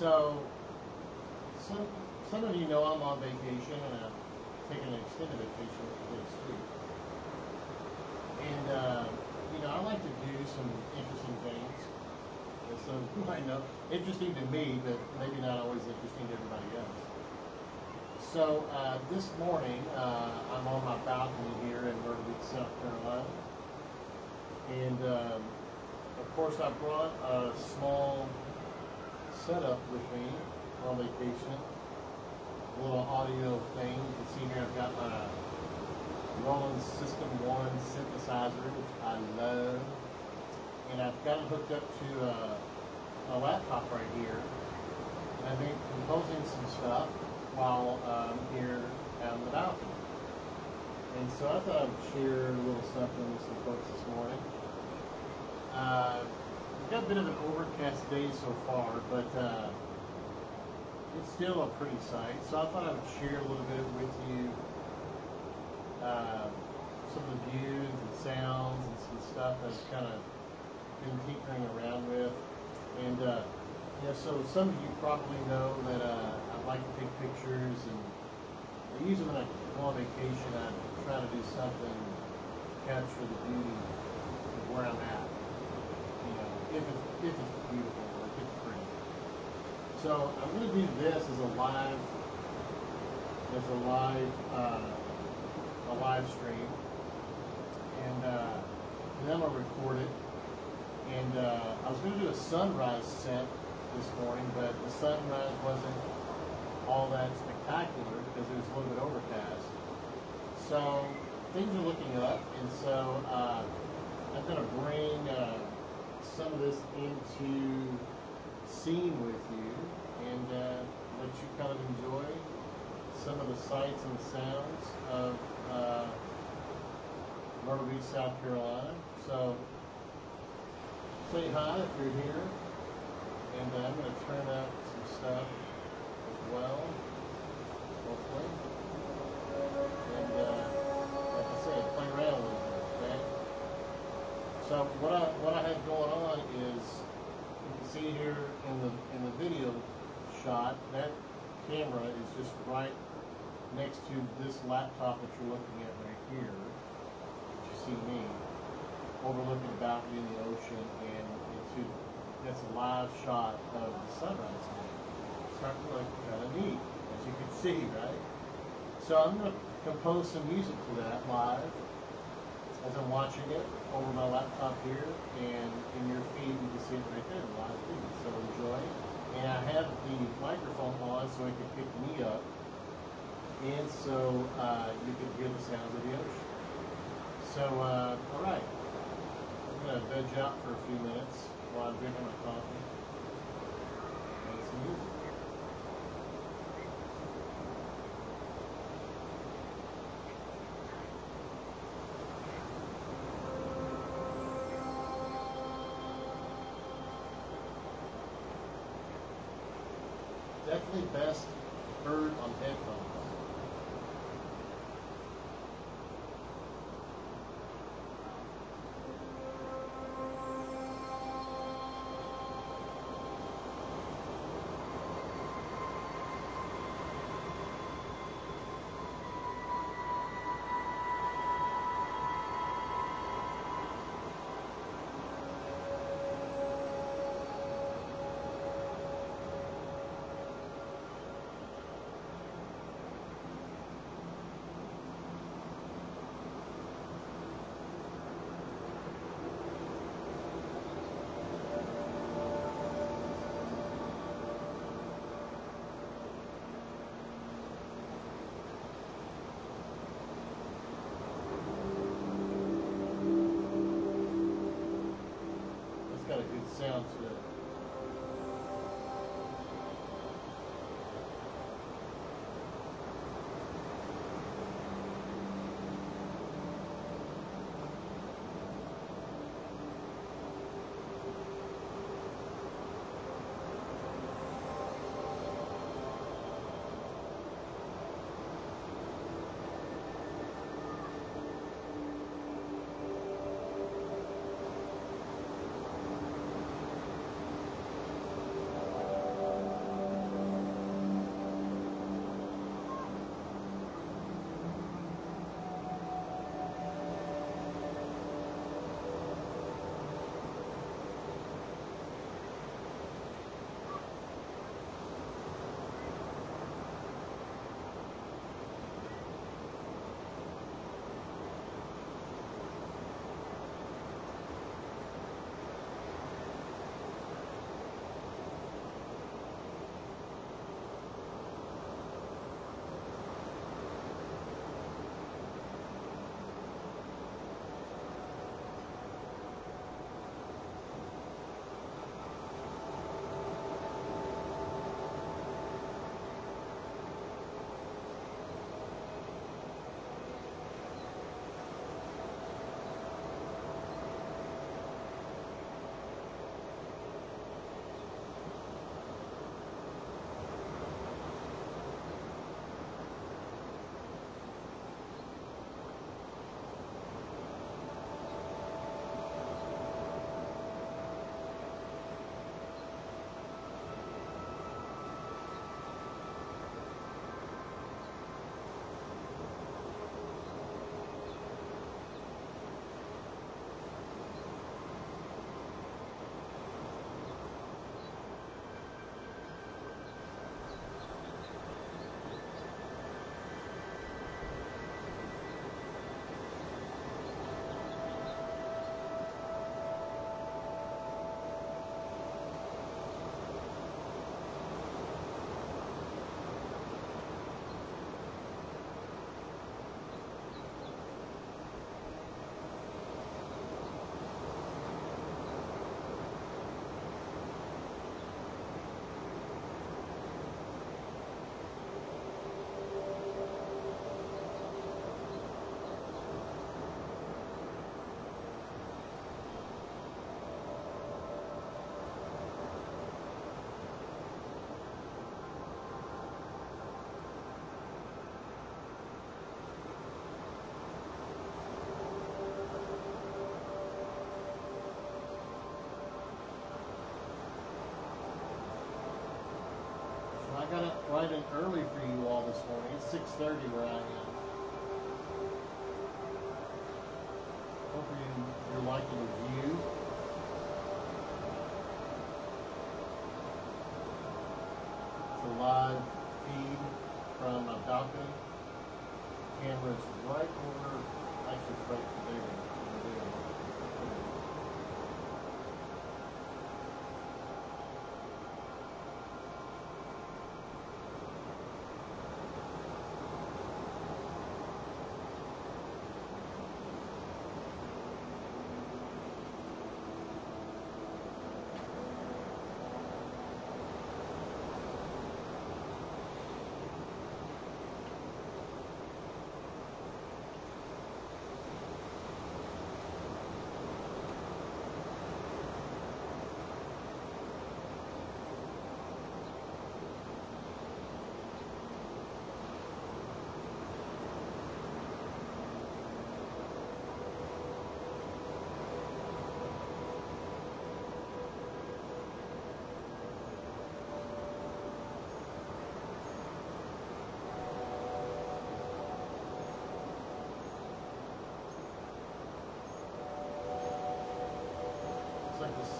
So, some some of you know I'm on vacation and I'm taking an extended vacation next week. And uh, you know, I like to do some interesting things. And some might know interesting to me, but maybe not always interesting to everybody else. So uh, this morning, uh, I'm on my balcony here in Myrtle South Carolina, and um, of course I brought a small setup with me on vacation. A little audio thing. You can see here I've got my Roland System 1 synthesizer, which I love. And I've got it hooked up to uh, a laptop right here. And I've been composing some stuff while I'm here on the balcony. And so I thought I'd share a little something with some folks this morning. Uh, got a bit of an overcast day so far, but uh, it's still a pretty sight. So I thought I would share a little bit with you uh, some of the views and sounds and some stuff that I've kind of been tinkering around with. And uh, yeah, so some of you probably know that uh, I like to take pictures, and usually when I go on vacation, I try to do something to capture the beauty of where I'm at. If it's if it's beautiful if it's pretty. So I'm going to do this as a live as a live uh, a live stream, and, uh, then I'm gonna record it. And uh, I was going to do a sunrise set this morning, but the sunrise wasn't all that spectacular because it was a little bit overcast. So things are looking up, and so uh, I'm going to bring uh, some of this into scene with you and uh, let you kind of enjoy some of the sights and sounds of uh, Myrtle Beach, South Carolina. So say hi if you're here. So what I what I have going on is you can see here in the in the video shot that camera is just right next to this laptop that you're looking at right here. You see me overlooking the balcony in the ocean and into that's a live shot of the sunrise. It's starting to look kind of neat, as you can see, right? So I'm going to compose some music to that live as I'm watching it over my laptop here, and in your feed you can see it right there, live feed. So enjoy. And I have the microphone on so it can pick me up, and so uh, you can hear the sounds of the ocean. So, uh, all right. I'm going to veg out for a few minutes while I'm drinking my coffee. And some music. Definitely best heard on headphones. Early for you all this morning. It's six thirty where I am. Hope you, you're liking the view. It's a live feed from a balcony. Camera's right over, actually right there.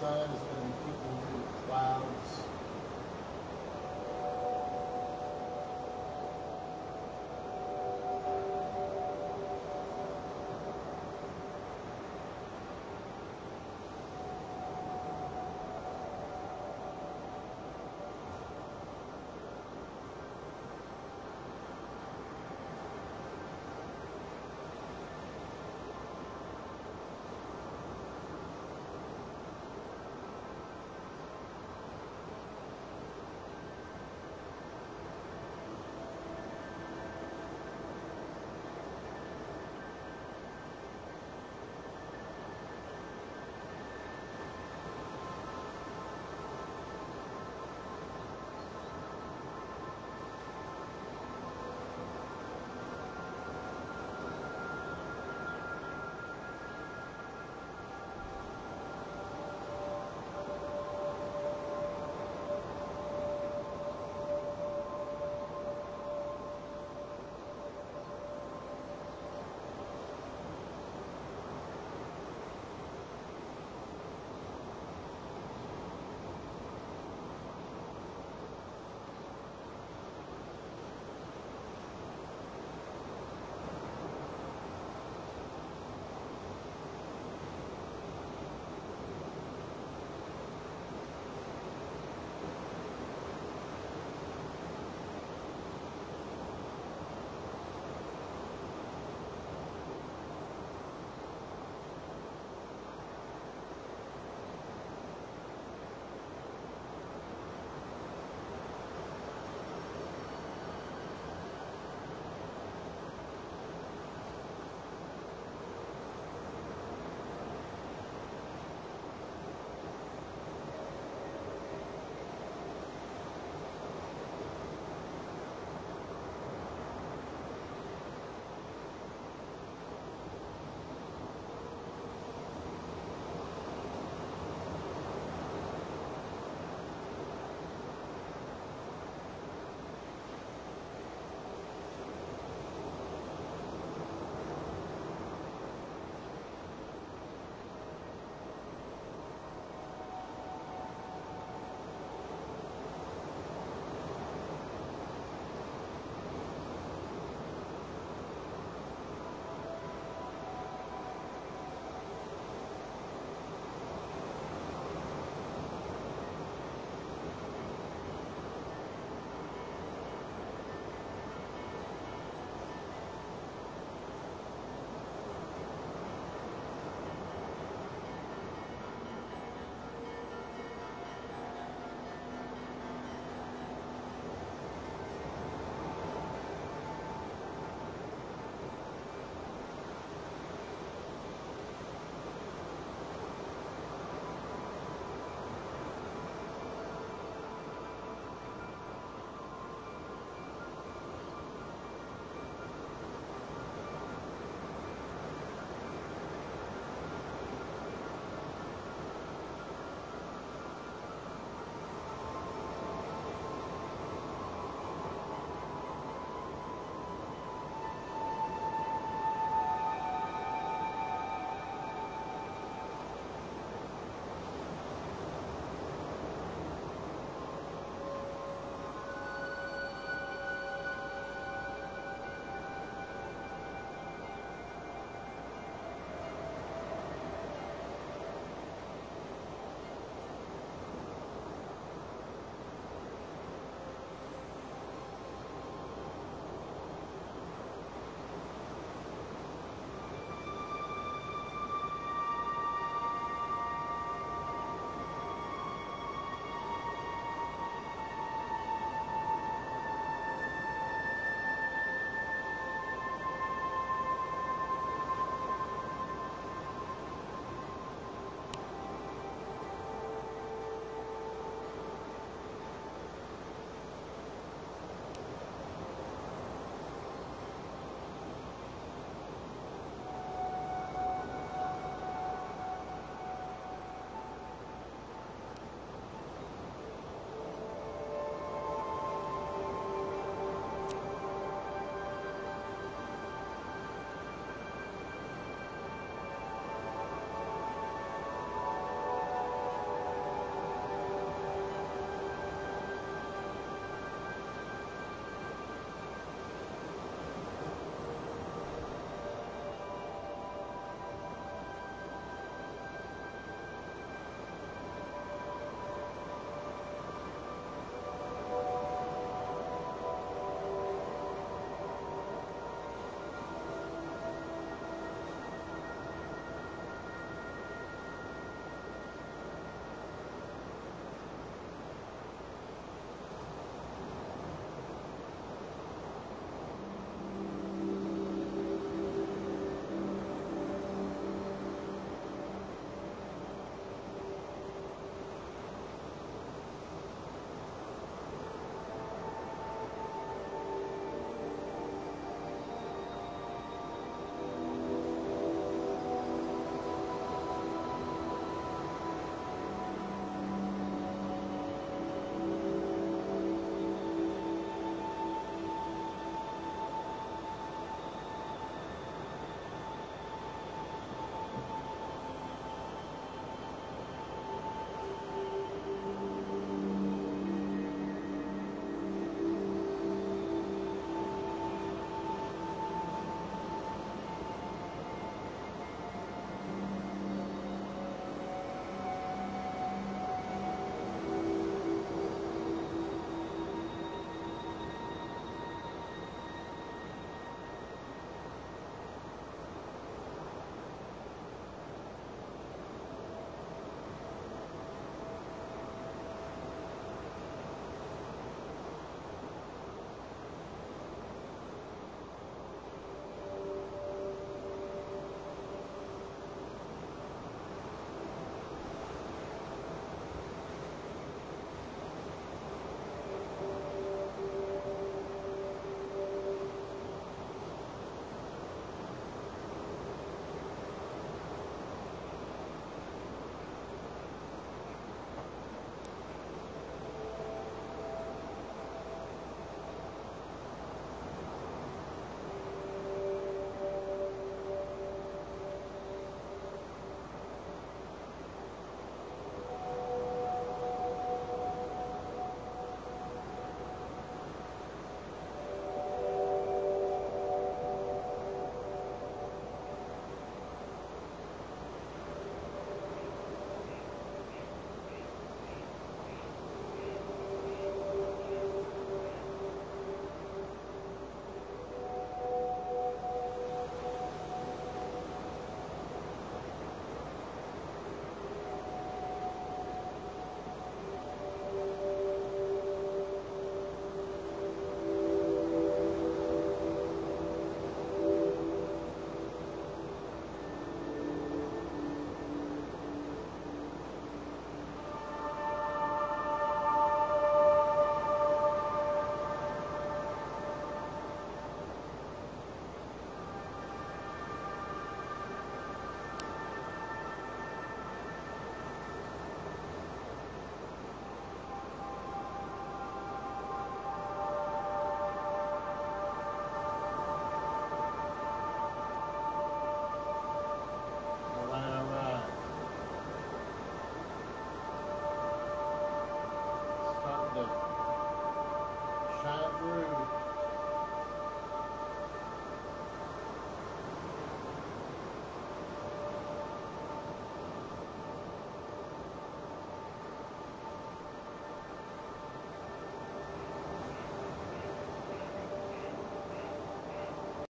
is